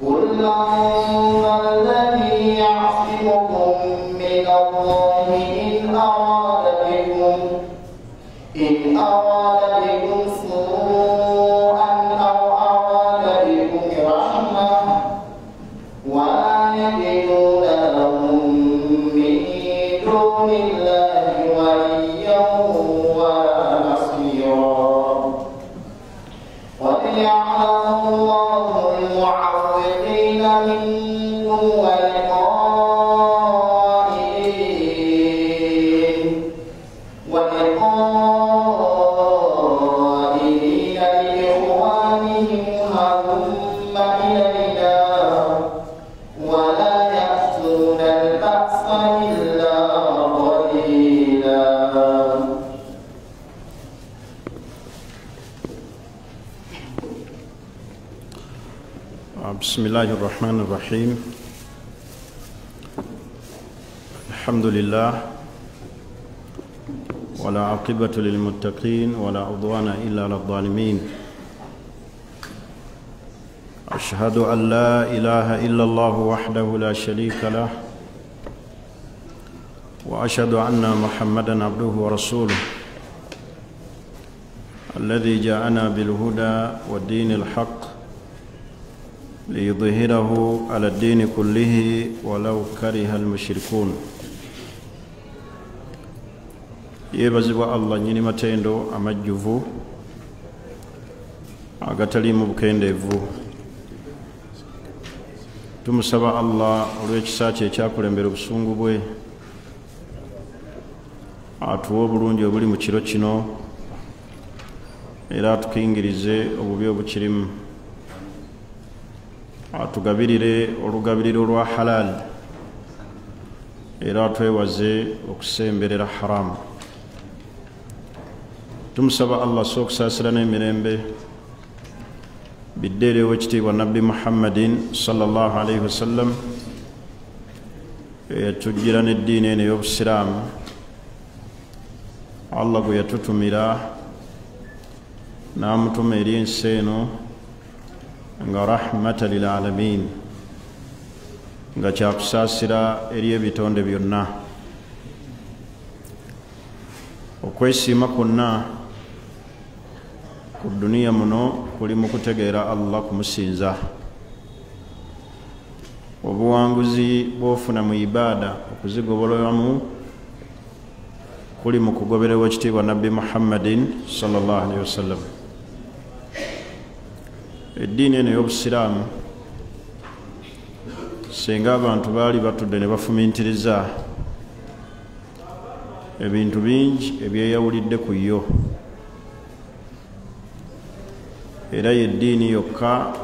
كل على بسم الله الرحمن الرحيم. الحمد لله ولا عاقبة للمتقين ولا عدوان إلا على الظالمين. أشهد أن لا إله إلا الله وحده لا شريك له وأشهد أن محمدا عبده ورسوله الذي جاءنا بالهدى والدين الحق ليظهره على الدين كله ولو كره المشركون yeebazibwa allah nyini matendo amajjuvu agataliimu bukendeevu tumusaba allah olw'ekisa kye ekyakulembera obusungu bwe atuwe obulungi obuli mu kiro kino era atukingirize obubi obukirimu atugabirire olugabiriro lwa halal. Era atwewaze okusemberera haramu tumusaba allah so okusaasira n'emirembe. Biddeere w'ekitiibwa nabbi muhammadin salllah alaihi wasallam eyatujjira n'eddiini eno ey'obusiraamu allah gwe yatutumira n'amutuma eri ensi eno nga rahmata lilalamin nga kyakusaasira eri ebitonde byonna. Okwesiima kwonna ku duniya muno kuli mu kutegeera allah kumusinza. Obuwanguzi bwofuna mu ibaada okuzigobolamu kuli mu kugobererwa ekitiibwa nabbi muhammadin sallallahu alaihi wasallam eddiini eno ey'obusiraamu singa abantu baali batudde ne bafumintiriza ebintu bingi ebyeyawulidde ku yo. Era yeddiini yokka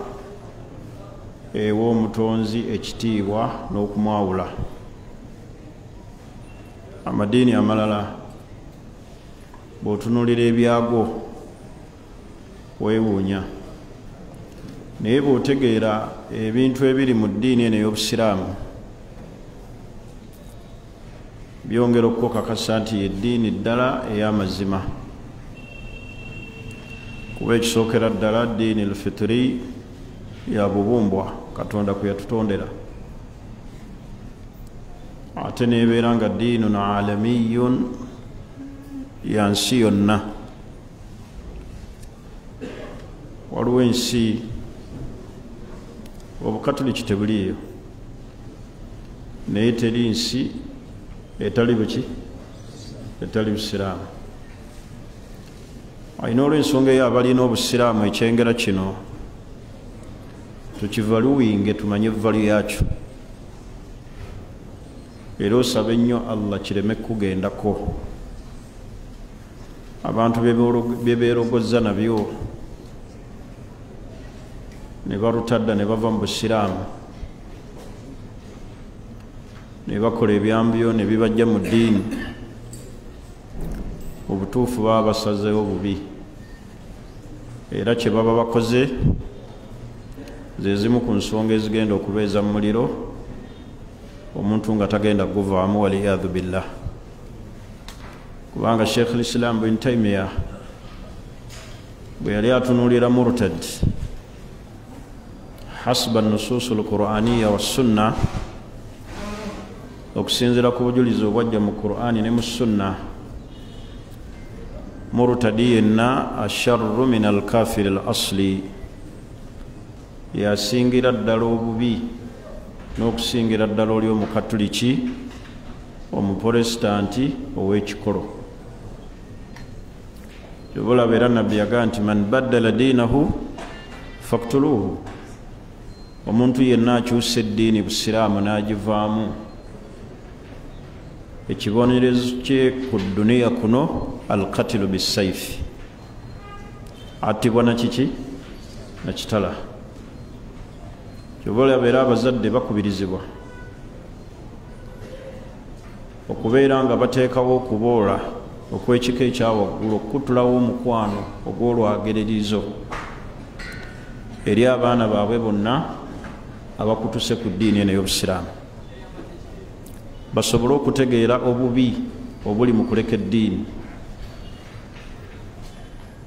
ewa omutonzi ekitiibwa n'okumwawula. Amadiini amalala bw'otunuulira ebyago weewuunya naye bw'otegeera ebintu ebiri mu ddiini eno ey'obusiraamu byongera okukakasa nti yeddiini ddala ey'amazima. Kuba ekisookera ddala ddiini lfitiri ya bubumbwa katonda kwe yatutondera. Ate nebeera nga ddiinun alamiyun ya nsi yonna waliwo ensi obukatuliki tebuliiyo. Naye teri nsi etali buki etali busiraamu. Ayina olw'ensonga eyo abalina obusiraamu ekyengera kino. Tukivaluwinge tumanye evalu yakyo era osabe ennyo allah kireme kugendako. Abantu byebeerogozza nabyo ne balutadda ne bava mu busiraamu. Ne bakola ebyambyo ne bibajja mu ddiini. Obutuufu baba basazeewo bubi. Era kye baba bakoze ze zimu ku nsonga ezigenda okubeeza mu muliro omuntu nga tagenda guvaamu waliyadhu billah. Kubanga sheekh lislaamu bin taimiya bwe yali atunuulira murtad hasiba nusuusu lquraniya wassunna okusinzira ku bujulizi obwajja mu qurani ne mu sunna. Murtadi yenna asharru min alkafiri al asli. Yasingira ddala obubi n'okusingira ddala oli omukatuliki omuprotesitanti ow'ekikolo. Obulaba era nabbi yagaa nti man baddala diinahu faktuluhu omuntu yenna akyusa eddiini busiraamu n'agivaamu. Ekibonerezo kye ku duniya kuno alkatilu bisaifi attibwa nakiki nakitala kyobalaba era abazadde bakubirizibwa. Okubeera nga bateekawo okuboola okwekika ekyawaggulu okutulawo omukwano ogw'olwagererizo eri abaana baabwe bonna abakutuse ku ddiini eno ey'obusiraamu basobole okutegeera obubi obuli mu kuleka eddiini.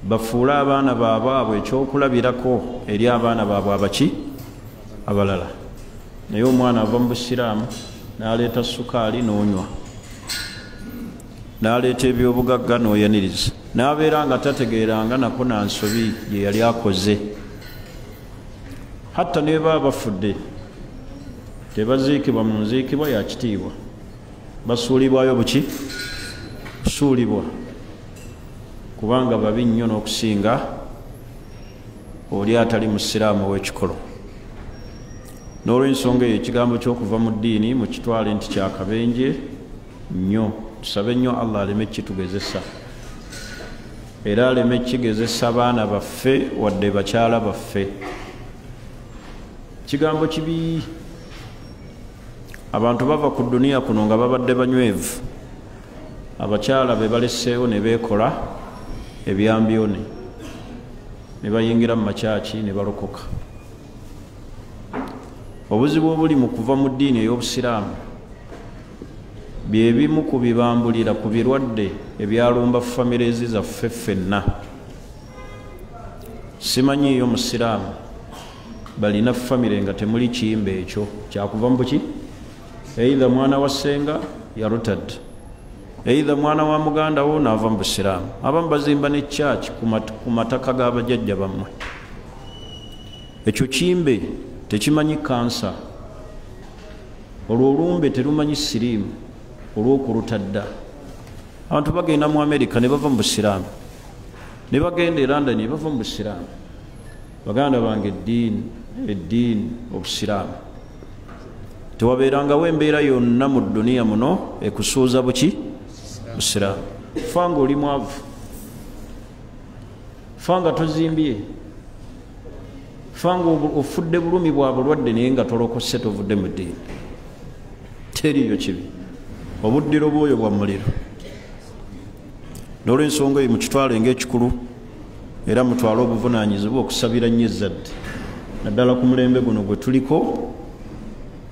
Bafuule abaana baabaabwe ekyokulabirako eri abaana baabwe abaki abalala. Naye omwana ava mu busiraamu n'aleeta sukaali n'onywa. N'aleeta ebyobugagga n'oyaniriza. N'abeera nga tategeeranga nako nansobi gye yali akoze hatta ne baba bafudde tebaziikibwa mu nziikibwa ya kitiibwa. Basuulibwayo buki? Kusuulibwa kubanga babi nnyo n'okusinga oli atali musiraamu ow'ekikolo n'olwensonga eyo ekigambo ky'okuva mu ddiini mukitwale nti kyakabenje nnyo. Tusabe nnyo allah aleme kitugezesa era aleme kigezesa baana baffe wadde bakyala baffe kigambo kibi abantu bava ku duniya kuno nga babadde banywevu. Abakyala be baleseewo ne beekola ebyambyone. Ne bayingira mu makyaki ne balokoka. Obuzibu obuli mu kuva mu ddiini ey'obusiraamu byebimu ku bibambulira ku birwadde ebyalumba famirezi zaffe ffenna. Simanyiiyo musiraamu balina famire nga temuli kiyimba ekyo. Kyakuva mu buki? Eidha mwana wa ssenga yarutad eidha mwana wa muganda wo naava mu busiraamu. Abamu bazimba ne church ku mataka g'abajjajja bammwe. Ekyo kimbe tekimanyi kansa olwo olumbe terumanyi siriimu olw'okulutadda abantu bagenda mu amerika ne bava mu busiraamu. Ne bagenda e london ne bava mu busiraamu. Baganda bange eddiini eddiini obusiraamu. Tewabeerangawo embeera yonna mu duniya muno ekusuuza buki? Busiraamu. Fanga oli mwavu. Fanga tozimbye. Fanga ofudde bulumi bwa bulwadde naye nga tolokose tovudde mu ddiini. Teriyo kibi. Obuddiro bwoyo bwa muliro. N'olwensonga eyo mukitwale ngaekikulu era mutwale obuvunanyizibwa okusabira nnyo ezzadde naddala ku mulembe guno gwe tuliko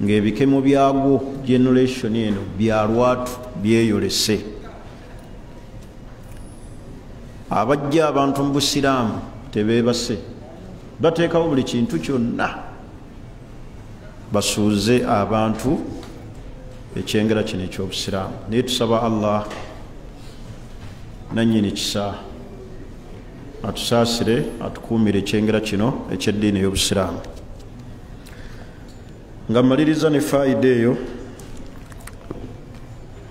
ng'ebikemo byagwo generation eno byalwatu byeyolese. Abajja abantu mu busiraamu tebeebase bateekawo buli kintu kyonna. Basuuze abantu ekyengera kino ekyobusiraamu. Naye tusaba allah nanyini kisa atusaasire atukuumire ekyengera kino ekyeddiini ey'obusiraamu nga maliriza ne faayida eyo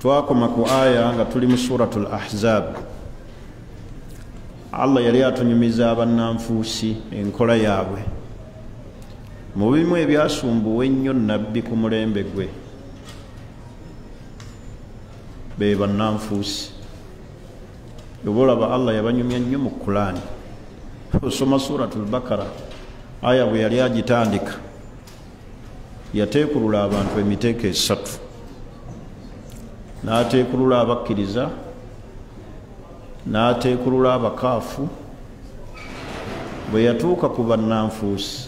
twakoma ku aya nga tuli mu suratu l ahzab allah yali atunyumiza abannanfuusi enkola yaabwe. Mu bimu ebyasumbuwa ennyo nabbi ku mulembe gwe be bannanfuusi oba olaba allah yabanyumya nnyo mu kulaani osoma suratu lbakara aya bwe yali agitandika. Yateekulula abantu emiteeko esatu. N'ateekulula abakkiriza n'ateekulula abakaafu bwe yatuuka ku bannanfuusi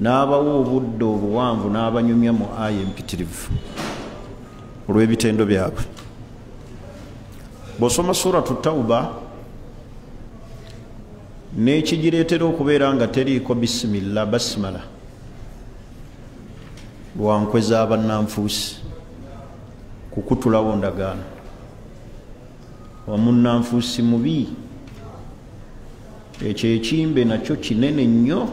n'abawa obudde obuwanvu n'abanyumya mu aya empitirivu olw'ebitendo byabwe bw'osoma suratu tawuba n'ekigireetera okubeera nga teriiko bisimillah basimala lwankwe z'abannanfuusi kukutulawo ndagaano. Omunnanfuusi mubi ekyo ekimbe nakyo kinene nnyo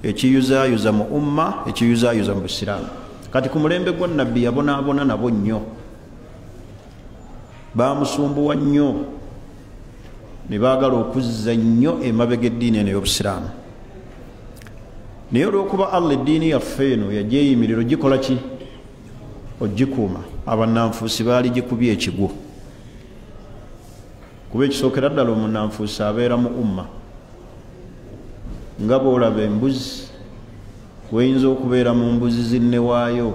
ekiyuzaayuza mu umma ekiyuzaayuza mu busiraamu. Kati ku mulembe gwa nabbi yabonaabona nabo nnyo bamusumbuwa nnyo ne baagala okuzza nnyo emabega eddiini eno ey'obusiraamu naye olwokuba allah eddiini yaffe eno yagyeyimiriro gikola ki? Ogikuuma abannanfuusi baali gikubye ekigwo. Kuba ekisookera ddala omunnanfuusi abeera mu umma nga boolaba embuzi weyinza okubeera mu mbuzi zinnewaayo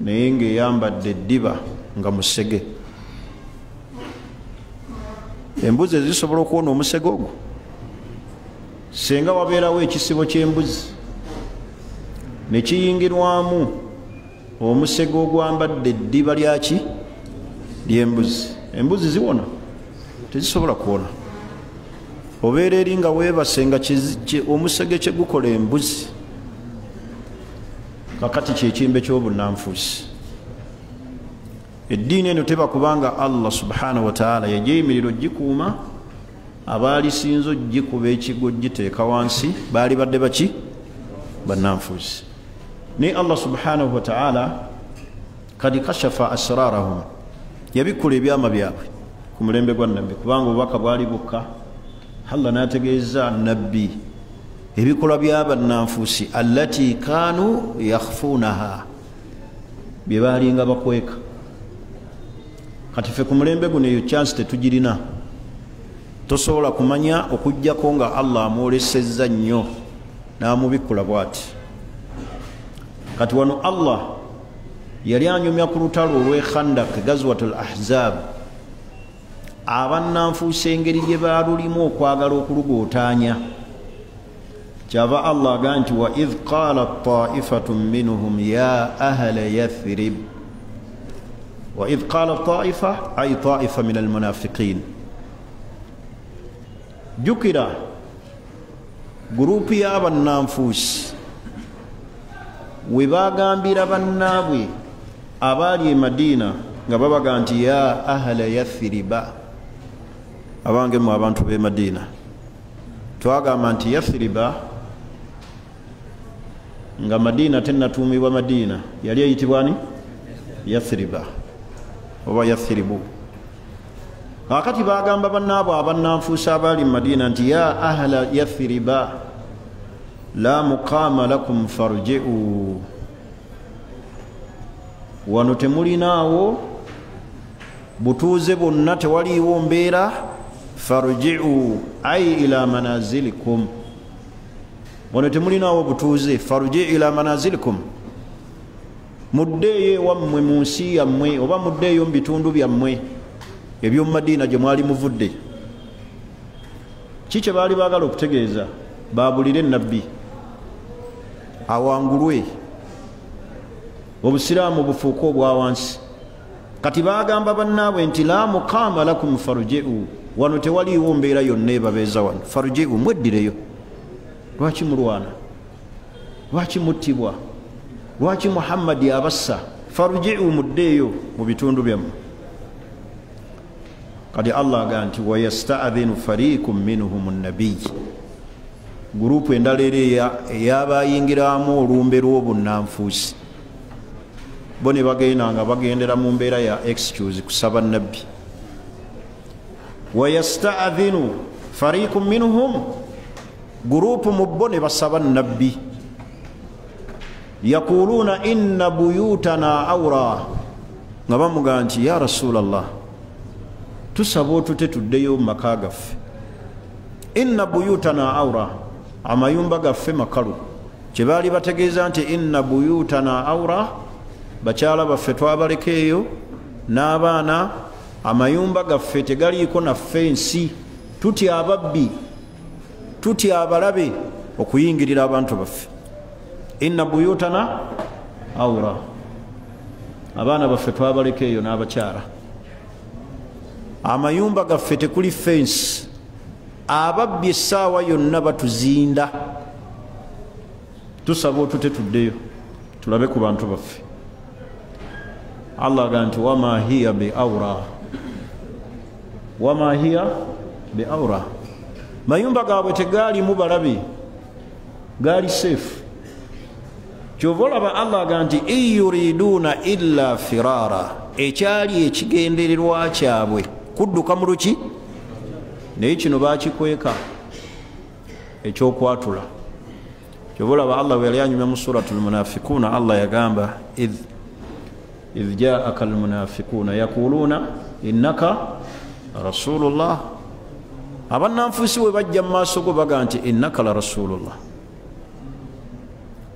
naye ng'eyambadde eddiba nga musege embuzi ezisobola okuwona omusege ogwo? Singa wabeerawo ekisibo ky'embuzi ne kiyingirwamu omusege ogwambadde eddiba lyaki ly'embuzi. Embuzi ziwona? Tezisobola kuwona. Obeera eri nga weebase nga omusege kyegukola embuzi. Kakati kyekimbe kyobunanfuusi eddiini eno teba kubanga allah subhanahu wataala yagyeyimirira ogikuuma abaalisinza ogikuba ekigo giteeka wansi baali badde baki? Bannanfuusi. Naye allah subhanahu wataala kadi kashafa asrarahum yabikkula ebyama byabwe ku mulembe gwa nabbi kubanga obubaka bwali bukka. Allah nategeeza nabbi ebikolwa byabannanfuusi allati kanu yakhfunaha bye baalinga bakweka kati ffe ku mulembe guno eyo kyansi tetugirina. Tosobola kumanya okugjako nga allah amwolesezza nnyo n'amubikkula bw'ati. Kati wano allah yali anyumya ku lutalo olw'ekhandak gazwat al ahzab. Abannanfuusa engeri gye baalulimu okwagala okulugootaanya. Kyava allah aga nti wa id qala taifatu minhum ya ahla yathrib wa id qala taifa ay taifa min almunafiqin. Jukira gurupu y'abannanfuusi we bagambira bannaabwe abaali e madiina nga babaga nti ya ahla yathiriba abange mu abantu b'e madiina. Twagamba nti yathiriba nga madiina tenatuumibwa madiina. Yali eyitibwani yathiriba oba yathiribu kakati bagamba bannaabo abannanfuusa abaali mu madiina nti ya ahla yathiriba la muqaama lakum farji'u. Wano temulinaawo butuuze bwonna tewaliiwo mbeera farji'u ai ila manazilikum wano temulinaawo butuuze farji'u ila manazilikum muddeeyo ewammwe mu nsi yammwe oba muddeeyo mu bitundu byammwe eby'omu madiina gye mwali muvudde ki kye baali baagala okutegeeza? Baabulire enabbi awangulwe. Obusiraamu bufuuke obwa wansi kati bagamba bannaabwe nti la muqaama lakum farji'u. Wano tewaliiwo mbeera yonna ebabeeza wano. Farji'u mweddireyo lwaki mulwana? Lwaki muttibwa lwaki muhammadi abassa farji'u muddeeyo mu bitundu byammwe. Kati allah aga nti wayastadhinu fariikum minhum nabiyi gurupu endala era eyabayingiramu olumbe lw'obunnanfuusi. Bo ne bagenda nga bagendera mu mbeera ya excuse kusaba nabbi wayastadhinu fariikum minhum. Gurupu mu bo ne basaba nabbi yaquluuna inna buyutana aura nga bamugaa nti ya rasula llah tusaba otute tuddeyo mu maka gaffe. Inna buyutana aura amayumba gaffe makalu. Kye baali bategeeza nti inna buyutana aura bakyala baffe twabaleka eyo n'abaana amayumba gaffe tegaliiko naffe ensi tutya ababbi tutya abalabe okuyingirira abantu baffe inna buyutana aura abaana baffe twabaleka eyo n'abakyala. Amayumba gaffe tekuli fensi ababbi essaawa yonna batuzinda tusaba otute tuddeyo tulabe ku bantu baffe. Allah aga nti wama hiya biaura wama hiya biaura mayumba gaabwe tegaalimu balabe gaali seefu kyova olaba allah aga nti in yuriduuna illa firaara ekyali ekigendererwa kyabwe. Kudduka mu luki? Naye kino bakikweka ekyokwatula. Kyova olaba allah bwe yali anyumya mu suratu lmunafikuuna allah yagamba idh jaaka almunafikuuna yaquluuna innaka rasulullah. Abannanfuusi bwe bajja mu maaso go baga nti innaka la rasulullah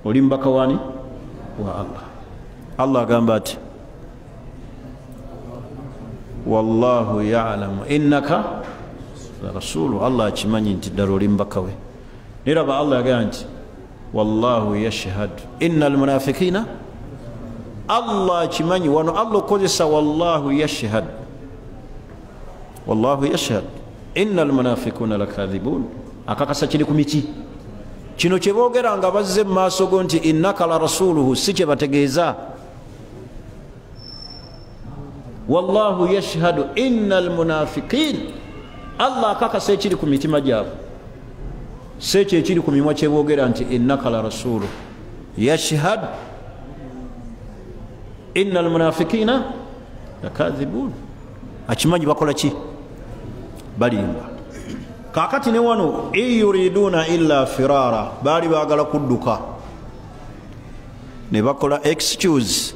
oli mbaka wani wa allah allah agamba ati wallahu yalamu innaka rasulu allah akimanyi nti ddala oli mbaka we niraba allah yagamba nti wallahu yashhadu ina almunafikina allah akimanyi wano allah okozesa wallahu yashhad wallahu yashhad ina almunafikuna lakadhibun akakasa kiri ku miki kino kyeboogera nga bazze mu maaso go nti innaka la rasuluhu si kye bategeeza. Wallahu yashhadu ina almunafiqin allah akakasa ekiri ku mitima gyabwe. Si ekyo ekiri ku mimwa kyeboogera nti innaka la rasuluhu. Yashhadu ina almunafikina lakadhibun akimanyi bakola ki? Balimba kakati ne wano in yuriduna illa firara baali bagala kudduka. Ne bakola excuse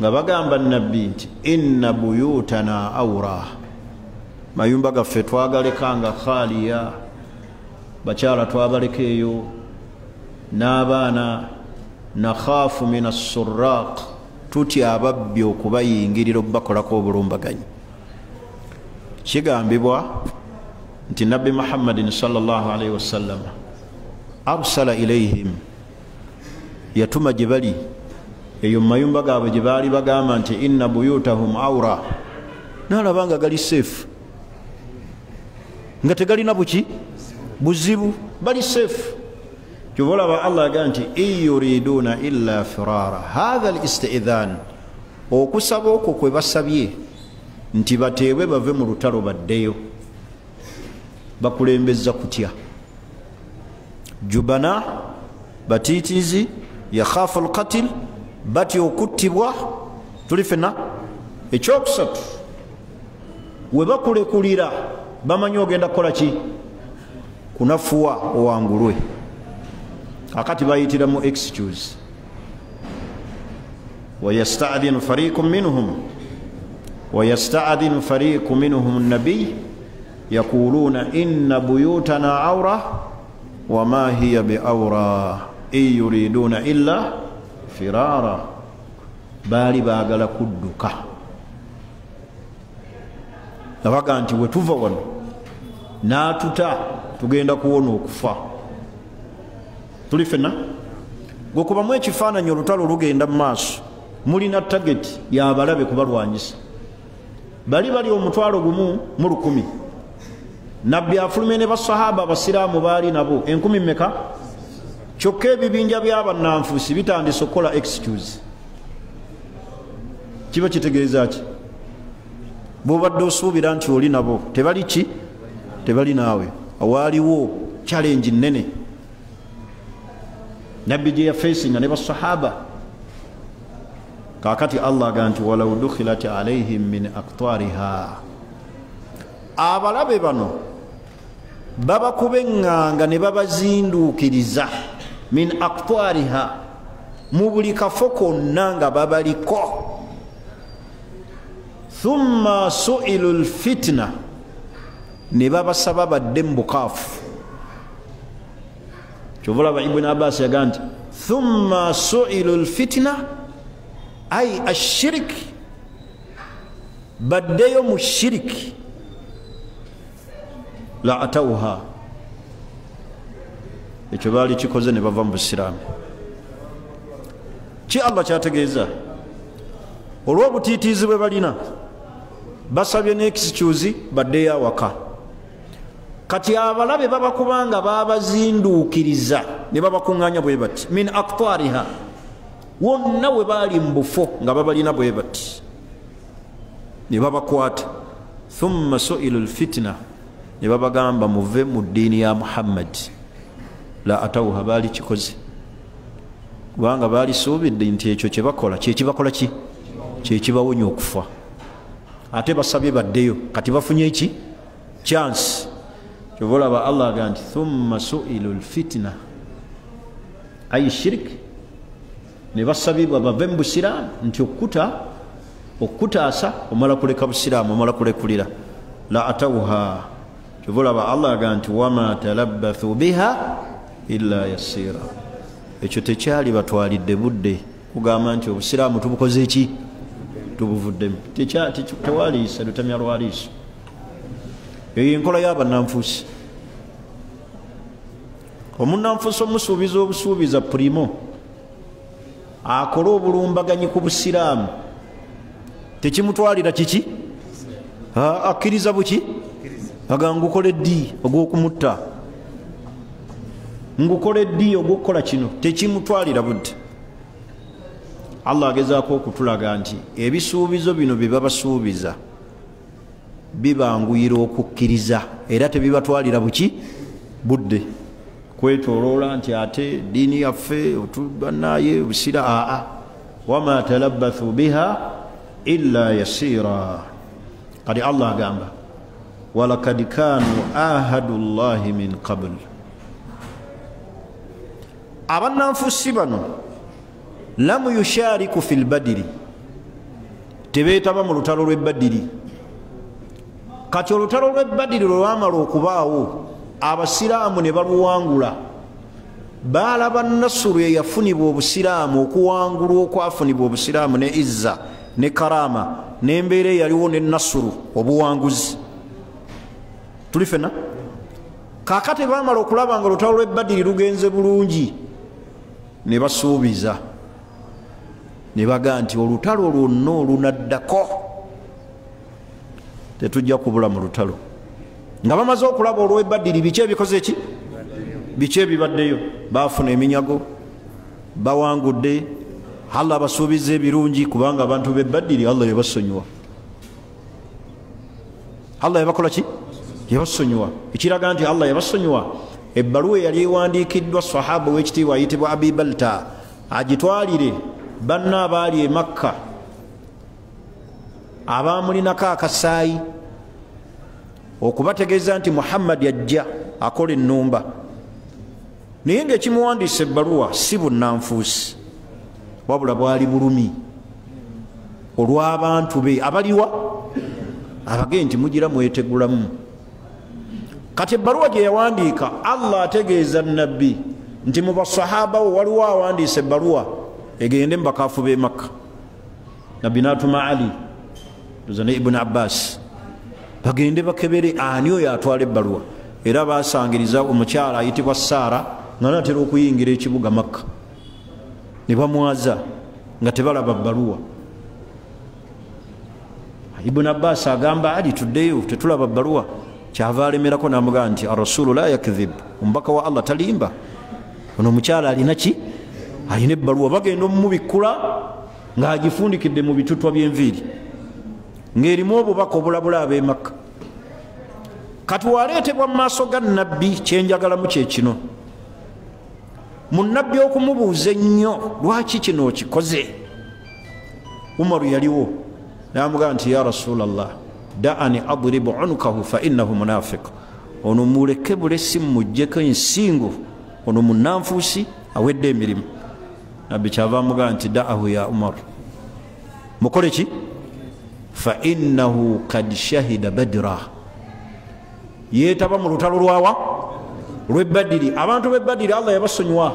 nga bagamba nabbi nti inna buyutana aura mayumba gaffe twagaleka nga khaliya bakyala twabaleka eyo n'abaana nakhaafu min assuraq tutya ababbi okubayingirira okubakolako obulumbaganyi. Kigambibwa nti nabbi muhammadin salllahalaihi wasallam arsala ilaihim yatuma gye bali. Eyo mumayumba gaabwe gye baali bagamba nti inna buyutahum aura nalaba nga gali seefu nga tegalina buki? Buzibu. Bali seefu kyova olaba allah aga nti in yuriduuna illa firara hatha listidhan okusaba okwo kwe basabye nti bateebwe bave mu lutalo baddeyo bakulembeza kutya? Jubana batiitiizi yakhafu alkatil batya okuttibwa tuli fena ekyokusatu we bakulekulira bamanyi ogenda kukola ki? Kunafuwa owangulwe. Akati bayitiramu excuse. Wayastadinu fariqu minhum wayastadinu fariqu minhum nabiy yaquluna inna buyutana aura wama hiya biaura in yuriduna illa firara baali baagala kudduka. Nabaga nti wetuva wano natuta tugenda kuwona okufa. Tuli fena gwekubamu ekifaananyi olutalo lugenda mu maaso mulina tageti yabalabe kubalwanyisa. Bali bali omutwalo gumu mu lukumi nabbi afulumye ne basahaba abasiraamu baali nabo. Enkumi meka kyokka ebibinja byabannanfuusi bitandise okukola excuse. Kiba kitegeeza ki? Bwobadde osuubira nti oli nabo tebali ki? Tebali naawe. Awaaliwo challenge nene nabbi gye yafeesinga ne basahaba. Kakati allah aga nti walau dukhilat alaihim min aktariha abalabe bano babakuba eŋŋanga ne babazinduukiriza min aktariha mu buli kafo konna nga babaliko. Thumma suilu lfitna ne babasaba badde mu bukaafu. Kyova olaba ibuni abbas yagaa nti thumma suilu lfitna ai ashiriki baddeyo mu shiriki la atauha. Ekyo baali kikoze ne bava mu busiraamu. Ki allah kyategeeza? Olw'obutiitiizi bwe balina basabye ne excuse baddeyo awaka. Kati abalabe babakubanga babazinduukiriza ne babakuŋŋanya bwe bati min aktariha wonna we baali mu bufo nga babalina bwe bati. Ne babakwata. Thumma suilu lfitina ne babagamba muve mu ddiini ya muhammadi la atawuha baali kikoze. Kubanga baali suubidde nti ekyo kyebakola kyekibakola ki? Kyekibawonya okufa. Ate basabye baddeyo kati bafunye eki chansi kyova olaba allah aga nti thumma suilu lfitina ayi shiriki ne basabibwa bave mu busiraamu nti okuta okutaasa omala kuleka busiraamu omala kulekulira. La atawuha kyova olaba allah aga nti wama talabbathu biha illa yasira ekyo tekyali batwalidde budde. Kugamba nti obusiraamu tubukoze eki tubuvuddemu tewaliisa lutamya lwaliiso eyo enkola y'abannanfuusi omunnanfuusi omusuubiza obusuubiza purimo akole obulumbaganyi ku busiraamu. Tekimutwalira kiki? Akkiriza buki aga ngukole ddi ogwokumutta? Ngukole ddi ogwokukola kino? Tekimutwalira budde. Allah agezaako okutulaga nti ebisuubizo bino bye babasuubiza bibanguyira okukkiriza era tebibatwalira buki? Budde. Kwetoloola nti ate diini yaffe otubanaye busira aa wama talabbathu biha illa yasira kati allah agamba walakad kanu ahadu llahi min qabl. Abannanfusi bano lamu yushariku fi lbadiri tebeetaba mu lutalo lw'ebbadiri kati olutalo lw'ebbadiri lwe lwamala okubaawo abasiraamu ne baluwangula baalaba nasuru eyafunibwa obusiraamu okuwangulwa okwafunibwa obusiraamu ne izza ne karama nembeera eyaliwo ne nasuru obuwanguzi tuli fena kakati bamala okulaba nga olutalo lw'ebbadiri lugenze bulungi ne basuubiza. Ne baga nti olutalo lwonna olunaddako. Tetujja kubula mu lutalo. Nga bamaze okulaba olw'ebbadiri biki ebikoze ki biki ebibaddeyo? Bafuna eminyago bawangudde allah basuubiza ebirungi kubanga abantu bebbadiri allah yebasonyiwa allah yabakola ki yabasonyiwa ekiraga nti allah yabasonyiwa ebbaluwa eyali ewandiikiddwa sahaba owekitiibwa ayitibwa abi balta agitwalire banna abaali e makka. Abamulinako akasaayi okubategeeza nti muhammadi ajja akola ennumba. Naye ngaekimuwandiisa ebbaluwa si bunnanfuusi wabula bwali bulumi. Olw'abantu be abaliwa abage nti mugira mwetegulamu kati ebbaluwa gye yawandiika allah ategeeza nabbi nti mu basahaba wo waliwo awandiisa ebbaluwa egende mu bakaafu b'e makka. Nabbi natuma ali oza ne ibuni abbas bagende bakebere ani oyo atwala ebbaluwa? Era basangiriza omukyala ayitibwa saara nga natera okuyingira ekibuga makka. Ne bamwaza nga tebalaba bbaluwa. Ibuni abbas agamba ali tuddeyo tetulaba bbaluwa kyava alemerako namugamba nti arasulu la yakdhib. Omubaka wa allah talimba. Ono omukyala alina ki? Alina ebbaluwa bagenda omumubikkula ng'agifundikidde mu bitutwa by'enviiri. Ng'erimu obubaka obulabula ab'emakka kati waleetebwa mu maaso ga nabbi kyenjagalamu kyekino mu nabbi okumubuuza ennyo lwaki kino okikoze? Umaru yaliwo namugamba nti ya rasulllah daani adribu unukahu fa innahu munafiq. Ono muleke bulesi mumugjeko ensingo ono munanfuusi awedde emirimu. Nabbi kyava mugamba nti daahu ya umar. Mukole ki? Fa innahu kad shahida badira yeetaba mu lutalo lwawa lwebadiri abantu bebadiri allah yabasonyiwa.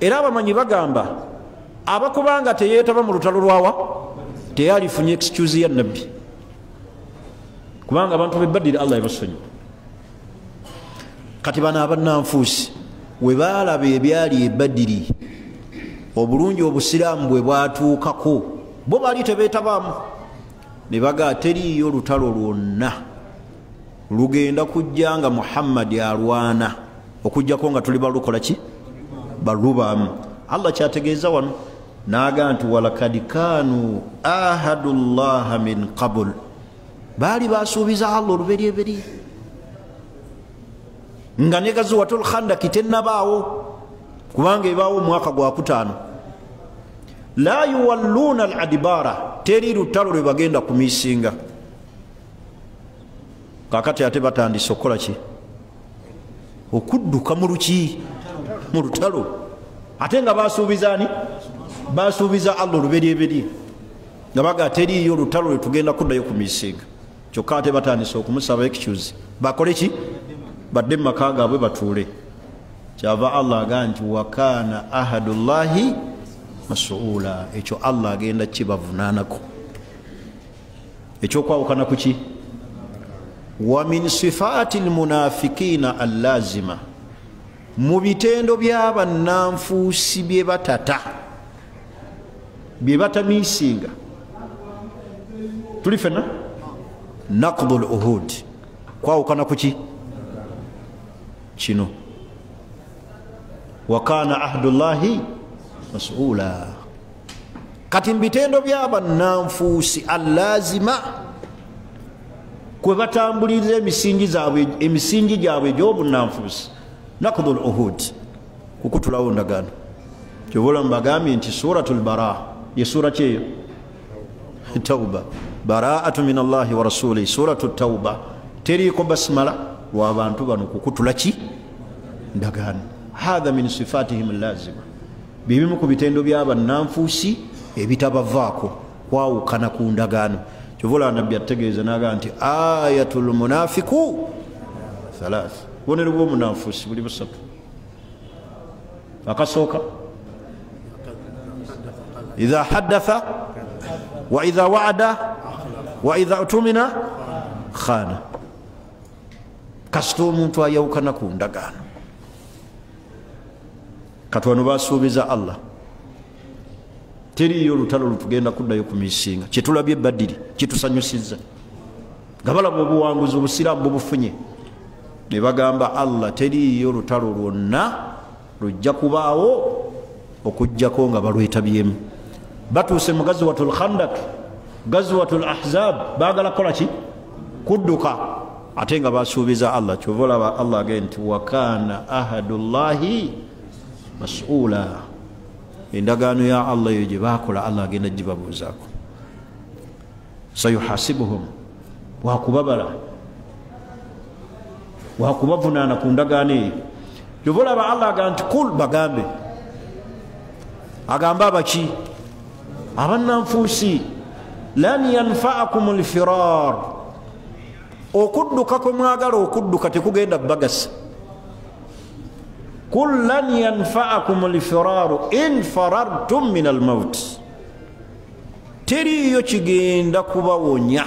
Era abamanyi bagamba abakubanga teyeetaba mu lutalo lwawa teyalifunye excuse ya nabbi kubanga abantu bebadiri allah yabasonyiwa kati bano abannanfuusi we baalaba ebyali ebadiri obulungi obusiraamu bwe bwatuukako bo baali tebeetabaamu. Ne bagaa teriiyo lutalo lwonna. Lugenda kujja nga muhammadi alwana. Okujjako nga tuli balukola ki? Balubaamu. Allah kyategeeza wano naga nti walakad kanu ahadu llaha min qabul baali basuubiza allah oluberyeberi nga ne gaziwatul khandaki tennabaawo kubanga ebaawo omwaka gwakutaano la yuwalluuna al adibaara teri lutalo lwe bagenda kumisinga kakati ate batandise okukola ki? Okudduka mu luki mu lutalo. Ate nga basuubiza ani? Basuubiza allah oluberyeberi nga baga teriiyo lutalo lwe tugenda kuddayo ku misinga kyokka ate batandise okumusaba excuse. Bakole ki? Badde mumaka gaabwe batuule. Kyava allah aga nti wakana ahadullahi masuula. Ekyo allah agenda kibavunaanako. Ekyokwawukana ku ki? Wa min sifaati lmunafikiina allazima mu bitendo byabannanfuusi bye batata. Bye batamiisinga. Tuli fena nakdu luhud kwawukana ku ki kino wakana ahdullahi masuula kati mubitendo byabannanfuusi allazima. Kwe batambuliriza emisingi gyabwe egyobunanfuusi nakdu luhud kukutulawo ndagano kyobola mubagambye nti suratu lbara ye sura kyeyo tauba baraatu min allahi wa rasulihi suratu tauba teriiko basimala lwabantu bano kukutula ki? Ndagaano. Hatha min sifatihim lazima bibimu ku bitendo byabannanfuusi ebitabavaako kwawukana ku ndagaano. Kyovola nabbi ategeeza naga nti ayatu lmunafiku thalath bubonero bwomunanfuusi buli busatu. Akasooka. Idha haddatha wa idha waada wa idha utumina khana. Kasita omuntu ayawukana ku ndagaano kati wano basuubiza allah. Teriyo olutalo lutugenda kuddayo ku misinga. Kyetulabye ebbadiri kitusanyusiza nga balaba obuwanguzi obusiraamu bubufunye ne bagamba allah teriyo olutalo lwonna lujja kubaawo okugjako nga balwetabyemu batuuse mu gaziwatu lkhandak gaziwatu lahzab bagala kukola ki kudduka ate nga basuubiza allah kyova olaba allah agee nti wakana ahadullahi masuula endagaano ya allah eyo gye bakola allah agenda gibabuuzaako sayuhasibuhum wakubabala wakubavunaana ku ndagaano eyo kyova olaba allah aga nti kul bagambe agambe abaki abannanfuusi lan yanfaakum lfirar okudduka kwe mwagala okudduka tekugenda bagasa. Kul lan yanfaakum lfiraru in farartum min almaut teriyo kigenda kubawonya.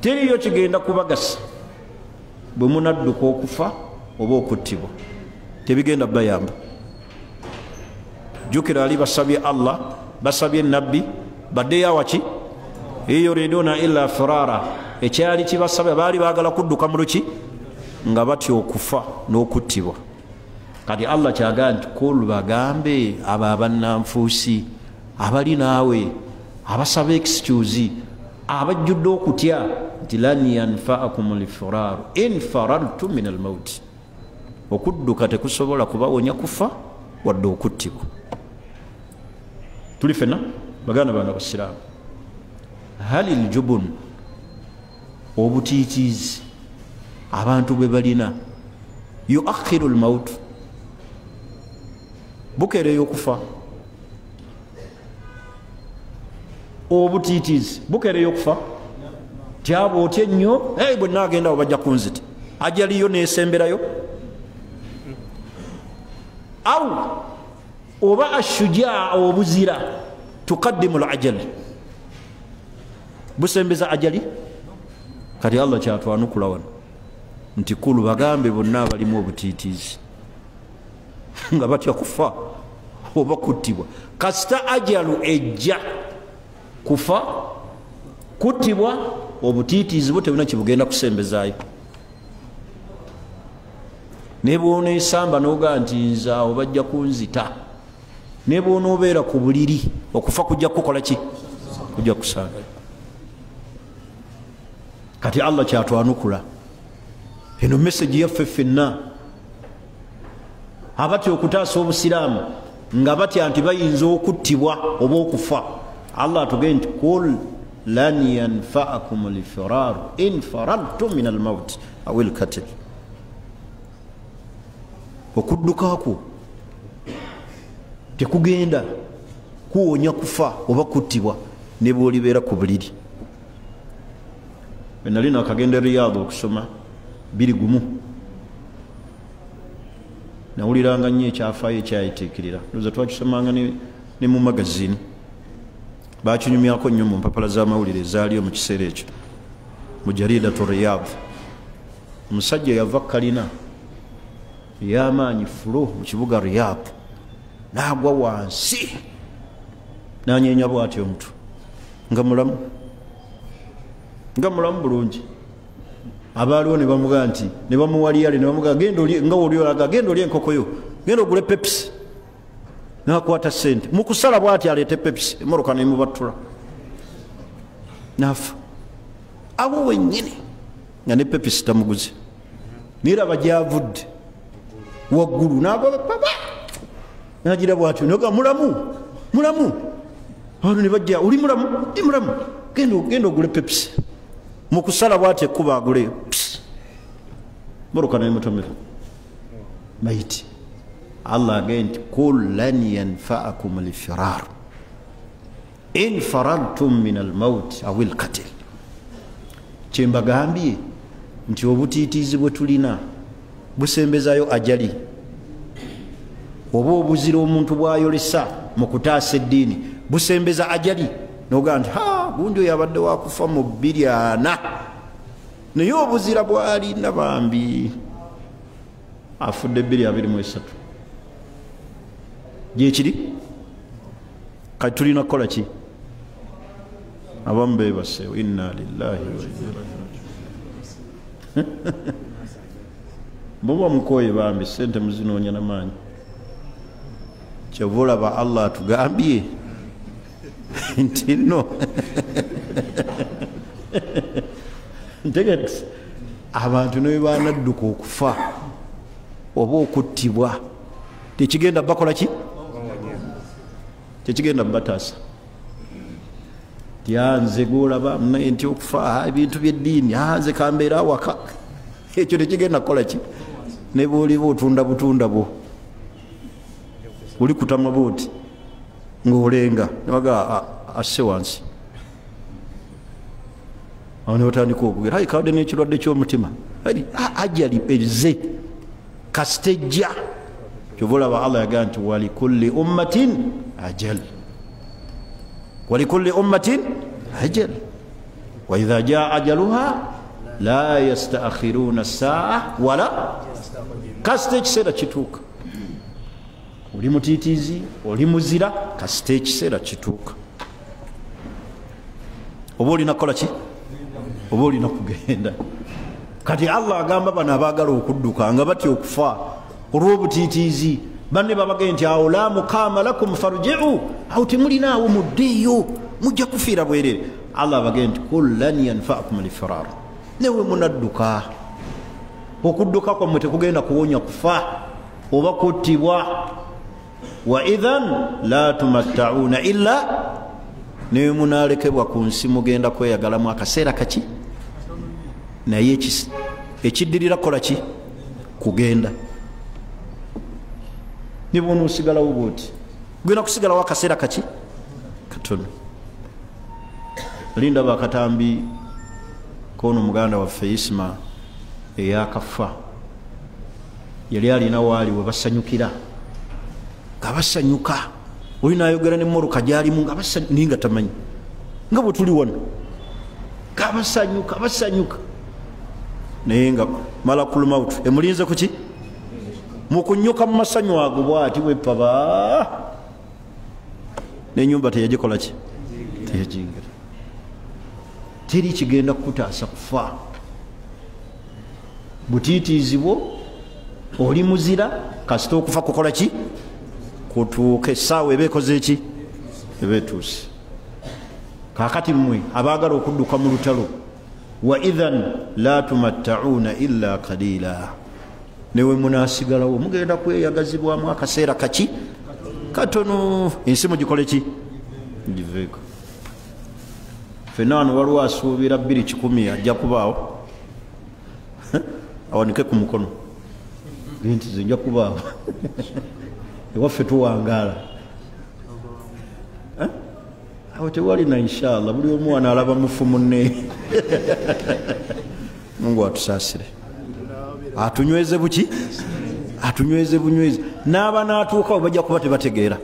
Teriyo kigenda kubagasa. Bwe munadduka okufa oba okuttibwa tebigenda bayamba. Jukira ali basabye allah basabye nabbi baddeyo awaki yuriduna illa firara. Ekyali kibasabye baali bagala kudduka mu luki nga batya okufa n'okuttibwa. Kati allah kyagaa nti kul bagambe abo abannanfuusi abali naawe abasaba excuse abajjudde okutya. Nti lan yanfaakum lfiraru in farartum min almauti okudduka tekusobola kubawonya kufa wadde okuttibwa tuli fena baganda bana basiraamu hali ljubun obutiitiizi? Abantu bwe balina? Yuakhiru lmaut bukereyo okufa. Obutiitiizi? Bukereyo okufa? Tyaba otya ennyo? Bwe nagendawo bajja kunzita ajaliyo nesemberayo? Au oba ashujaa obuzira tukaddimu lajal busembeza ajali? Kati allah kyatwanukula wano. Nti kulu bagambe bonna abalimu obutiitiizi. Nga batya kufa oba kuttibwa. Kasita ajalu ejja. Kufa kuttibwa obutiitiizi bwo tebulina kibugenda kusembezaayo ne bwoneesamba nogaa nti nzaawo bajja kunzita ne bwonoobeera ku buliri okufa kujja kukola ki? Kujja kusangayo kati allah kyatwanukula. Eno mesagi yaffe ffenna. Abatya okutaasa obusiraamu nga batya nti bayinza okuttibwa oba okufa. Allah atugee nti kul lan yanfaakum lfiraru in faradtum min almaut aw lkatil okuddukakwo tekugenda kuwonya kufa oba kuttibwa ne bwolibeera ku buliri. Enali nakagenda riyadha okusoma biri gumu. Nawuliranga nnyo ekyafaayo ekyayitiikirira oza twakisomanga ne mu magazini bakinyumyako nnyo mu mpapala z'amawulire ezaaliyo mu kiseera ekyo. Mu jaridatu riyadh. Omusajja yava kalina ey'amaanyi fulo mu kibuga riyadh n'agwa wansi nanyenya bwati omutu nga mulamu nga mulamu bulungi. Abaaliwo ne bamugaa nti ne bamuwaliyale ne bamugaa nga woliolaga genda oli enkokoyo genda ogule pepisi nakwata sente mukusala bwati aleete pepisi emoroka nemubatula nafa. Awo wenyini nga ne pepisi tamuguze. Niraba gyavudde waggulu nagoba papa nagira bwatyo noga mulamu mulamu. Ano nebajja oli mulamu? Ndi mulamu. Genda ogule pepsi. Mukusala bwati ekuba aguleyo moroka nemutomera maiti. Allah nti kul lan yanfaakum lfiraru in faradtum min almaut aw lkatil kyembagambye nti obutiitiizi bwe tulina busembezayo ajali oba obuzira omuntu bwayolesa mu kutaasa eddiini busembeza ajali nogaa nti ha gundi oyo abadde wakufa mu bbiri ana naye obuzira bwalina bambi afudde ebbiri abiri mu esatu. Gyekiri kati tulina kukola ki? Abamu bebase inna lillahi muba mukoye bambi sente muzinoonya namaanyi kyova olaba allah atugambye nti no. Ntegeti abantu naye banadduka okufa oba okuttibwa tekigenda bakola ki tekigenda bataasa tyanze golaba nti okufa. Ebintu byeddiini nze kambeera awaka. Ekyo tekigenda kukola ki ne bwoliba otunda butunda bwo oli kutama booti ngaolenga nebaga asse wansi. Awo nebatandika okugera ayi kawadde nekirwadde kyomutima. Ajali erize kasitejja. Kyova olaba allah yagaa nti walikulli ummatin ajal. Walikulli ummatin ajal. Waidha jaa ajaluha la yastakhiruna saa wala kasita ekiseera kituuka oli mutiitiizi oli muzira kasita ekiseera kituuka. Oba olina kukola ki? Oba olina kugenda? Kati allah agamba bano abaagala okudduka nga batya okufa olw'obutiitiizi banne babage nti awo la mukama lakum farjiu. Awo temulinaawo muddeeyo mujja kufiira bwerere. Allah abage nti kul lan yanfaakum lfirar newe munadduka. Okudduka kwammwe tekugenda kuwonya kufa oba kuttibwa wa idhan la tumattauna illa newe munalekebwa ku nsi mugenda kweyagalamu akaseera kaki? Naye ekiddirira kukola ki? Kugenda. Nibona osigalawo bwoti genda kusigalawo akaseera kaki? Katono. Lindaba akatambi kono muganda waffe isima eyakafa yali alina waali webasanyukira nga basanyuka oli nayogera nemmoruka gyalimu naye nga tamanyi. Nga bwe tuli wano. Nga basanyuka basanyuka naye nga malakul maut emulinze kuki mukunyuka mu masanyu ago bwati bwepaba nenyumba teyagikola ki? Teyajingira. Teri kigenda kukutaasa kufa. Butiitiizi bwo oli muzira kasita okufa kukola ki kutuuka essaawa eba ekoze ki? Eba etuuse kakati mmwe abaagala okudduka mu lutalo wa idhan la tumattauuna illa kalila newe munasigalawo mugenda kweyagazibwamu akaseera kaki? Katono ensi mugikole ki? Giveeko. Fena wano waliwo asuubira 2 ajja kubaawo. Awanike ku mukono. Nti zenja kubaawo ewaffe tuwangaala. Awo tewalina inshallah buli omu wano alaba mufu munne. Mungu atusaasire. Atunyweze buki? Atunyweze bunyweze. N'aba naatuukawo bajja kuba tebategeera.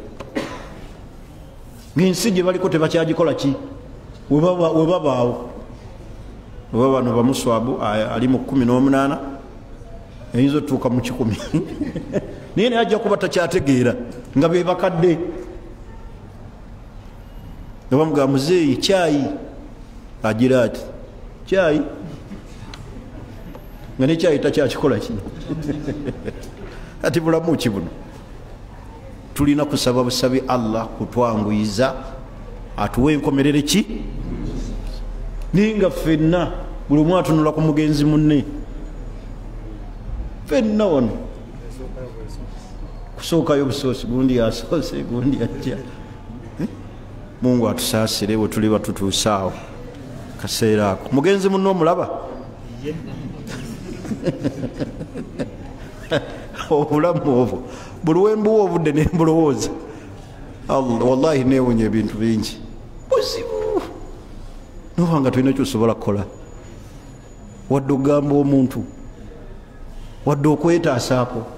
Ngaensi gye baliko tebakyagikola ki? Webabaawo oba bano bamuswabu ali mu 18 eyinza otutuuka mu 1 naye naye ajja kuba takyategeera? Nga bebakadde nebamugaa muzeeyi kyayi? Agira ati kyayi. Nga nekyayi takyakikola ki? Ati bulamu ki buno? Tulina kusaba busabi allah kutwanguyiza. Atuwa enkomerere ki? Naye nga ffenna. Buli omu atunula ku mugenzi munne. Ffenna wano kusookayo busoosi gundi asoose gundi ajja mungu atusaasire bwe tuli batutuusaawo. Kaseera ako. Mugenzi munne omulaba? Obulamu obwo. Buli wembuwa obudde nembulowooza wallahi newunya ebintu bingi. Buzibu! Nobanga tulina kyosobola kukola. Wadde okugamba omuntu wadde okwetaasaako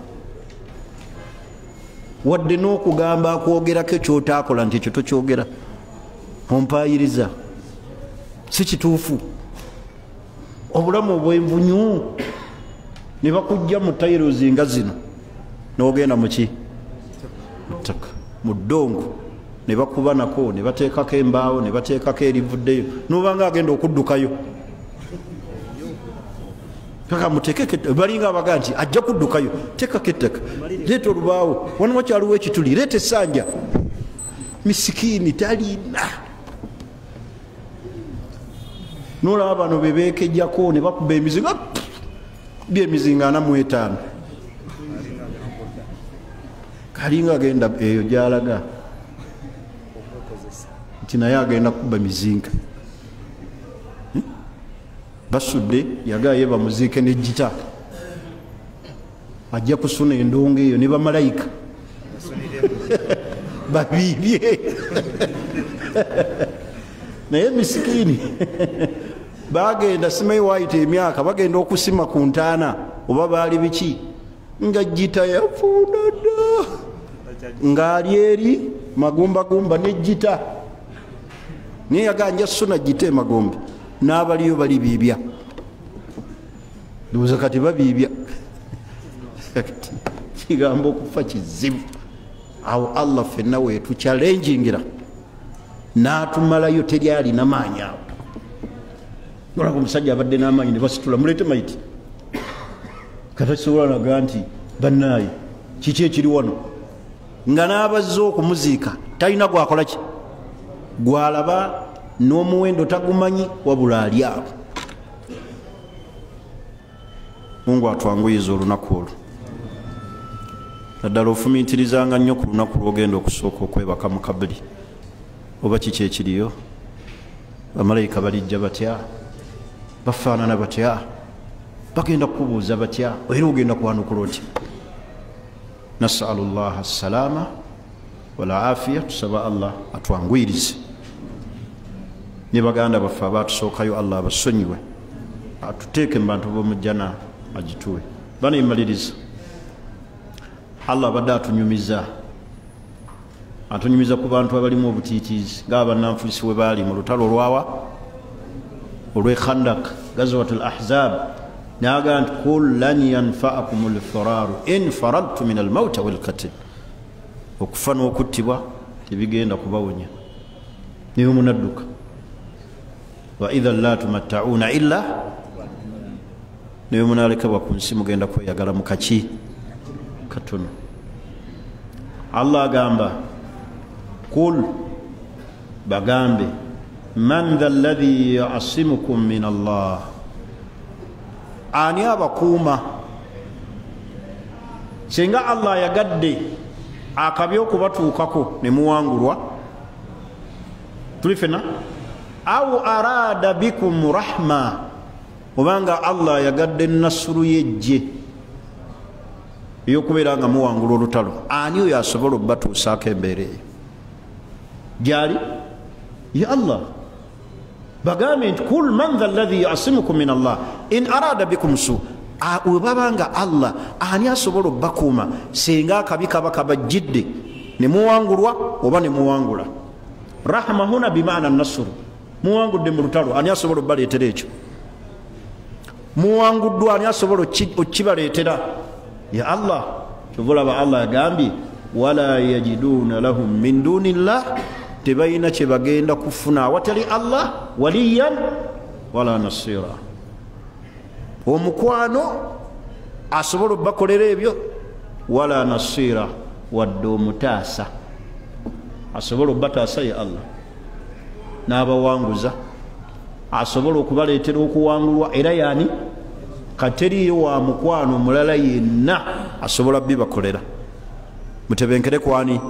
wadde n'okugamba akwogerako ekyotakola nti ekyo tokyogera. Ompayiriza. Si kituufu. Obulamu obwenvunyu ne bakujja mu tairozi nga zino. Nogenda muki muttaka mu ddongo. Ne bakuba nako ne bateekako embaawo ne bateekako erivuddeyo. Nobanga agenda okuddukayo paka mutekeke balinga abaga nti ajja kuddukayo. Tekako ettaka leeta olubaawo. Wano wakyaliwo ekituli. Leeta essanja. Misikiini talina. Nolaba bano bebekejjako ne bakuba emizinga byemizinga ana mu etaano. Kalinga agenda eyo gyalaga. Nti naye agenda kuba mizinga basudde yagaa ye bamuziike nejita ajja kusuna endongo eyo ne bamalayika babiibye naye misikiini bagenda simanyi waayita emyaka bagenda okusima ku ntaana oba baali biki? Nga jita yafuuna dda. Ng'ali eri magumbagumba nejita naye yaganja suna jita emagombe n'abaliyo bali biibya. Ndowooza kati babiibya. Kigambo okufa kizibu. Awo allah fenna wetukyalenjingira n'atumalayo teri alina maanyi awo. Olaba omusajja abadde n'amaanyi ne basitula mulete maiti. Katakisobola naga nti bannaayi kiki ekiri wano? Nga n'abazze okumuziika talina gwakola ki? Gwalaba n'omuwendo tagumanyi wabula ali awo. Mungu atwanguyiza olunaku olwo. Naddala ofumiitirizanga nnyo ku lunaku lwogenda okusooka okwebaka mu kabuli oba kiki ekiriyo? Bamalayika balijja batya? Bafaanana batya? Bagenda kukubuuza batya? Era ogenda kuwanukula otya? Nasalu llaha assalaama walaafiya tusaba allah atwanguyirize ne baganda baffe abatusookayo allah abasonyiwe atuteeke mu bantu bomujjana agituwe. Banemaliriza allah abadde atunyumiza. Atunyumiza ku bantu abalimu obutiitiizi ngaabannanfuusi we baali mu lutalo olwawa olwe khandak gazwat al ahzab. Naga nti kul lan yanfaakum lfiraru in faradtu min almauta walkatil okufa n'okuttibwa tebigenda kubawonya. Niwe munadduka waidhan la tumattauna illa. Naye munalekebwa ku nsi mugenda kweyagala mukaki katono allah agamba kul bagambe man dha ladhi yasimukum min allah? Ani abakuuma? Singa allah yagadde akabi okubatuukako ne muwangulwa. Tuli fena au arada bikum rahma. Obanga allah yagadde nasuru yejje. Eyokubeera nga muwangula olutalo. Ani oyo asobola obatuusaako embeera eyo? Gyali? Ya allah. Bagambe nti kul man tha llahi yasimukum min allah. In arada bikum su. Webabanga allah ani asobola obbakuuma? Singa akabi kaba kabajjidde ne muwangulwa oba ne muwangula? Rahma huna bimaana nasuru muwangudde mu lutalo ani asobola obbaleetera ekyo? Muwanguddwa ani asobola okibaleetera ya allah kyovulaba allah agambye wala yajiduuna lahum min duni llah tebalina kyebagenda kufuna. Awatali allah waliyan wala nasira. Omukwano asobola obbakolera ebyo wala nasira wadde omutaasa. Asobola obbataasa ye allah n'abawanguza. Asobola okubaleetera okuwangulwa era yani kateriyo wa mukwano mulala yenna asobola bibakolera mutebenkere kwani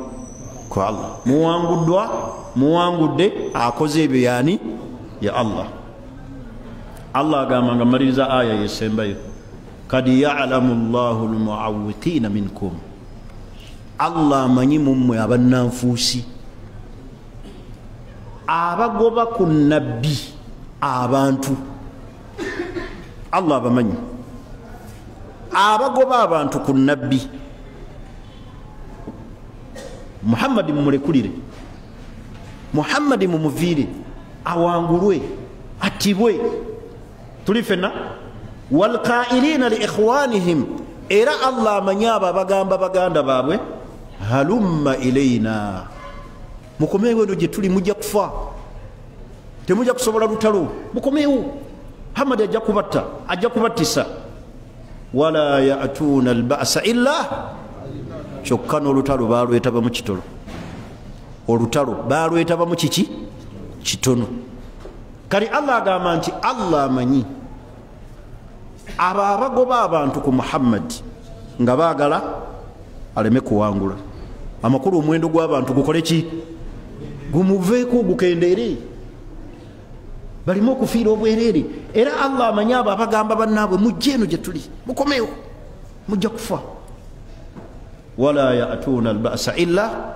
kwa allah. Muwanguddwa muwangudde akoze ebyo yani ya allah. Allah agamba nga maliriza aya yesembayo. Kad yalamu llahu lmuawiqina minkum. Allah amanyi mummwe abannanfuusi abagoba ku nabbi abantu. Allah abamanyi. Abagoba abantu ku nabbi muhammadi mumulekulire. Muhammadi mumuviire awangulwe attibwe tuli fena walqailina li ikhwanihim. Era allah amanyi abo abagamba baganda baabwe? Halumma ilaina mukomeewo eno gye tuli mujja kufa. Temujja kusobola lutalo. Mukomeewo. Hamadi ajja kubatta ajja kubattisa. Wala yatuuna albasa illa kyokka n'olutalo balwetabamu kitolo. Olutalo balwetabamu kiki? Kitono. Kali allah agamba nti allah amanyi abo abagoba abantu ku muhammadi nga baagala aleme kuwangula. Amakulu omuwendo gw'abantu gukole ki gumuveeko gukendeere balime okufiira obwereere era allah amanyi abo abagamba bannaabwe mujje eno gye tuli mukomewo mujja kufa. Wala yatuuna albasa illa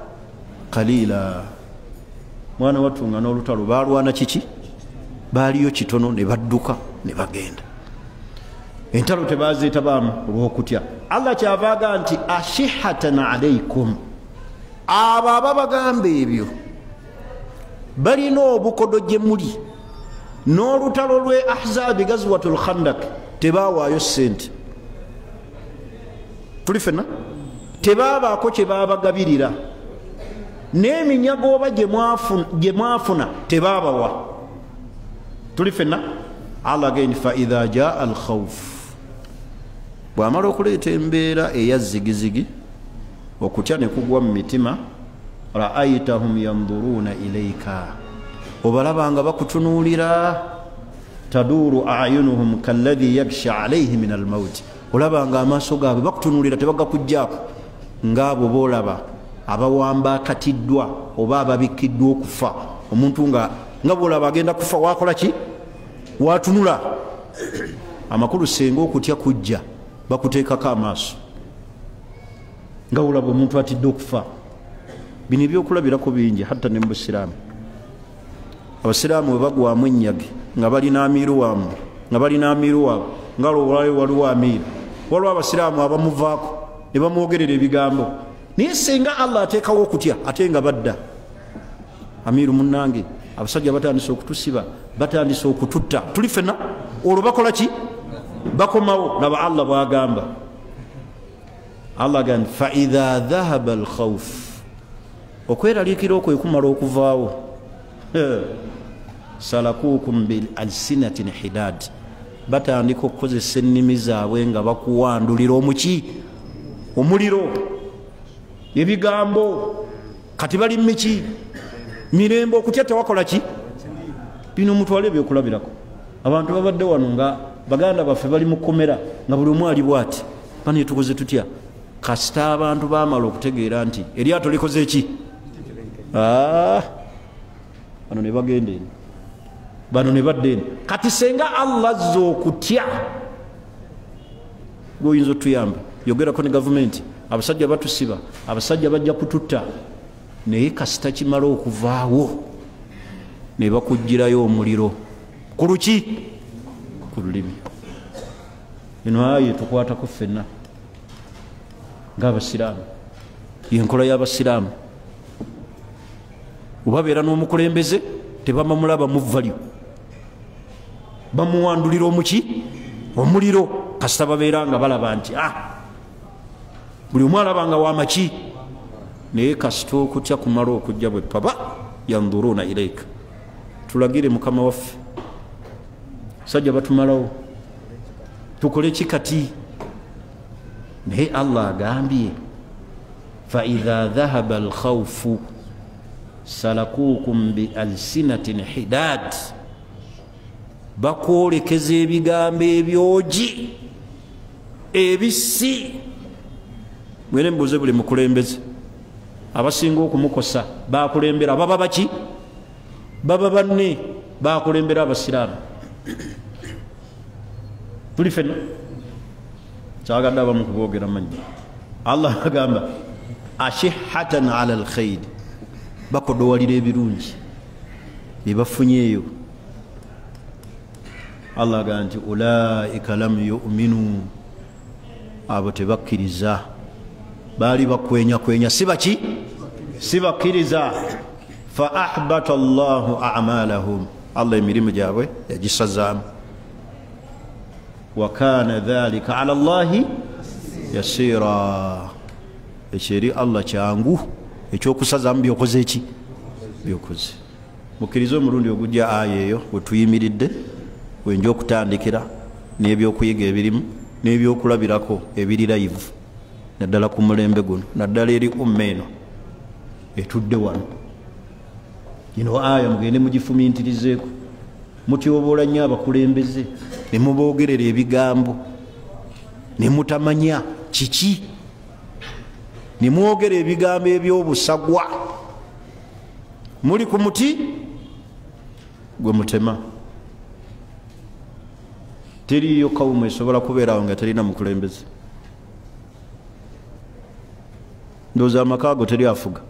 kalila mwana watunga n'olutalo balwana kiki? Baaliyo kitono ne badduka ne bagenda. Entalo tebazeetabaamu olwokutya. Allah kyavaaga nti ashihatan alaikum abo ababagamba ebyo balina obukodo gye muli. N'olutalo lwe ahzaabi gazwatu lkhandak tebawaayo sente tuli fena tebabaako kyebabagabirira n'eminyago oba gye mwafuna tebabawa. Tuli fena allah gendi faidha jaa alkhawf bwamala okuleeta embeera eya zigizigi okutya ne kugwa mu mitima raaitahum yanduruuna ilaika obalabanga bakutunuulira taduuru ayunuhum kaladhi yagsha alaihi min almauti olabanga amaaso gaabwe bakutunuulira tebagakugjaako ngaabo boolaba abawamba akatiddwa oba ababikiddwa okufa. Omuntu nga nga bwolaba agenda kufa wakola ki? Watunula amakulu senga okutya kujja bakuteekako amaaso. Nga olaba omuntu atidde okufa bino ebyokulabirako bingi hatta ne mubusiraamu abasiraamu bwe bagwamu ennyage nga balina amiiru wamu nga balina amiiru waabwe nga lwolayo waliwo amiiru waliwo abasiraamu abamuvaako ne bamwogerera ebigambo. Naye senga allah ateekawo okutya ate nga badda. Amiiru munange abasajja batandise okutusiba batandise okututta. Tuli fena olwo bakola ki? Bakomawo. Naba allah bwagamba. Allah gandi faidha dhahaba alkhawf okweraliikira okwo ekumala okuvaawo. Salakukum bil alsinatin hidad batandika okukozesa ennimi zaabwe nga bakuwandulira omuki omuliro ebigambo. Kati bali miki? Mirembe okutya tewakola ki? Bino mutwale ebyokulabirako abantu babadde wano nga baganda baffe bali mu komera nga buli omu ali bwati bane tukoze tutya? Kasita abantu bamala okutegeera nti eryato likoze eki bano ne bagenda eni bano ne badda eni kati senga allah azza okutya gweoyinza otuyamba yogerako ne gavumenti abasajja batusiba abasajja bajja kututta. Naye kasita kimala okuvaawo ne bakugirayo omuliro. Ku luki? Ku lulimi. Eno aye tukwatako ffenna ngaabasiraamu yenkola y'abasiraamu obabeera n'omukulembeze tebamamulaba muvalyo bamuwandulira omuki? Omuliro. Kasita babeera nga balaba nti ah buli omu alaba nga wamaki naye kasita okutya kumala okujja bwe paba yanduruna ilaika tulagire mukama waffe. Sajja batumalawo. Tukole ki kati naye allah agambye faidha dhahaba alkhaufu salakukum bialsinatin hidad. Bakwolekeza ebigambo ebyogi ebisi mwene mbuuze buli mukulembeze. Abasinga okumukosa bakulembera baba baki? Baba banne bakulembera abasiraamu. Tuli fenna. Kyagadde abamu kubogera manyi. Allah agamba ashihatan ala alkhairi bakodowalira ebirungi byebafunyeeyo allah agaa nti ulaika lam yuminu. Abo tebakkiriza baali bakwenyakwenya sibaki sibakkiriza si fa ahbata allahu amalahum. Allah emirimu gyabwe yagisazaamu. Wakana dhalika ala llahi yasira. Ekyo eri allah kyangu ekyokusazaamu byokoze eki byokoze. Mukkirize omulundi ogujja aya eyo wetuyimiridde wenja okutandikira n'ebyokuyiga ebirimu n'ebyokulabirako ebiri live naddala ku mulembe guno naddala eri umma eno etudde wano. Gino aya mugende mugifumintirizeeko mutyoboola nnyo abakulembeze ne muboogerera ebigambo ne mutamanya kiki ne mwogera ebigambo ebyobusagwa. Muli ku muti? Gwe mutema. Teriyo kawumu esobola kubeerawo nga terina mukulembeze. Ndowooza amaka ago teri afuga.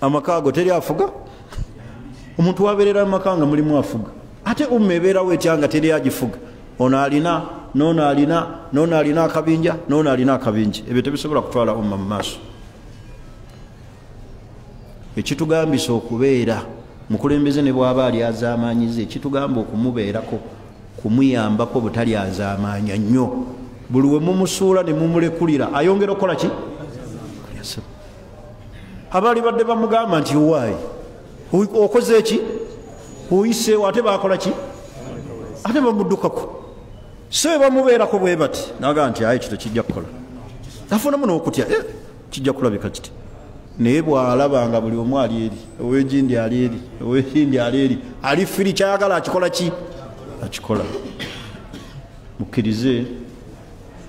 Amaka ago teri afuga? Omuntu wabeerera mumaka nga mulimu afuga. Ate umma ebeerawo etya nga teri agifuga? Ono alina noono alina noono alina akabinja noono alina akabinja. Ebyo tebisobola kutwala umma mu maaso. Ekitugambisa okubeera mukulembeze ne bwaba ali azaamanyiza ekitugamba okumubeerako kumuyambako butali azaamanya nnyo. Buli we mumusuula ne mumulekulira ayongera okukola ki? Abaali badde bamugamba nti owaayi okoze eki oyiseewo ate bakola ki? Ate bamuddukako so bamubeerako bwe bati nagaa nti aye kito kijja kukola. Afunamu n'okutya eh, kijja kulabika kiti? Naye bwalaba nga buli omu ali eri owegindi ali eri owekindi ali eri ali firi kyayagala akikola ki? Akikola. Mukkirize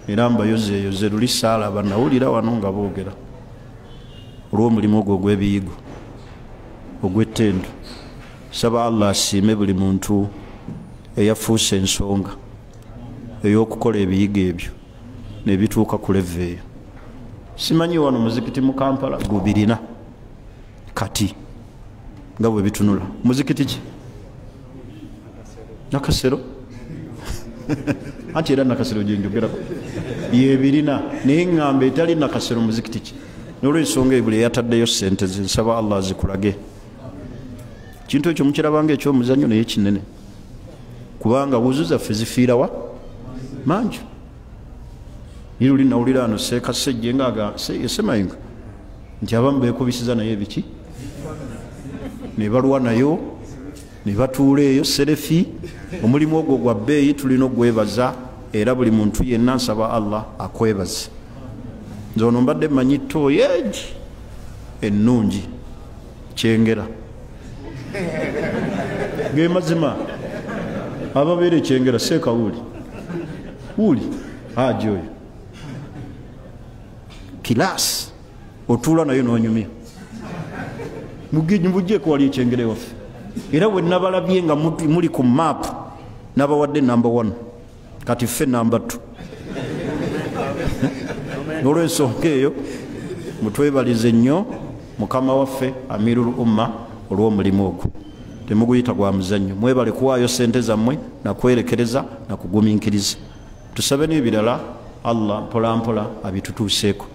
era mbayozeeyoze luli saalaba nawulira wano nga boogera. Olw'omulimu ogwo ogw'ebiyigo ogw'ettendo saba allah asiime buli muntu eyafuusa ensonga ey'okukola ebiyigo ebyo nebituuka ku leva eyo. Simanyi wano muzikiti mu kampala? Gubirina. Kati nga bwe bitunula muzikiti ki? Nakasero. Anti era nakasero gyenjogerako yebirina naye ŋŋamba etali nakasero muzikiti ki? Nolwensonga ebuli eyataddeyo sente zensaba allah azikulage. Kintu ekyo mukirabanga ekyomuzanyo naye kinene. Kubanga wuzu zaffe zifiirawa manju. Niruli nawulira ano sekasejje ngaaga esemayinga nti abamu bekubisiza naye biki ne balwa nayo ne batuula eyo serefi. Omulimu ogwo gwa bbeeyi tulina ogwebaza era buli muntu yenna nsaba allah akwebaze. Nze ono mbadde manyi tooyeegi ennungi kyengera. Ge mazima ababeera ekyengera seeka wuuli aji oyo. Kilaasi otuula nayo nonyumya. Mubujjeeko wali ekyengere waffe era bwe nabalabye nga muli ku maapu nabawadde namba 1 kati ffe namba 2 olwensonga eyo mutwebalize nnyo mukama waffe amirul umma olw'omulimu ogwo. Temuguyita gwa muzannyo. Mwebale kuwaayo sente zammwe nakwerekereza nakugumiikiriza tusabe n'ebirala allah mpolampola abitutuuseeko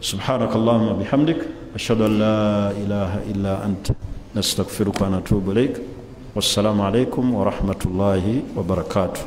subhanaka allahuma bihamdik ashhadu an la ilaha illa anta nastaghfiruka wa natubu ilaik wassalamu alaikum warahmatullahi wabarakatuh